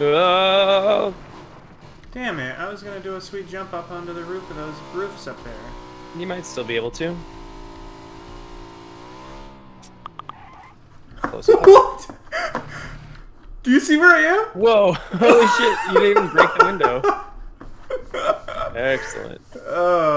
Oh, Damn it! I was gonna do a sweet jump up onto the roof of those roofs up there. you might still be able to. What? Do you see where I am? Whoa! Holy shit! You didn't even break the window. Excellent. Oh.